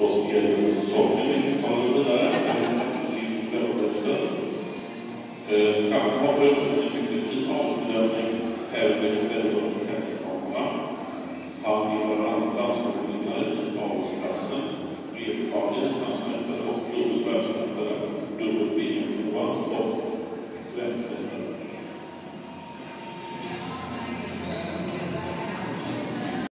vad som gäller för säsongen. Vi tar oss vidare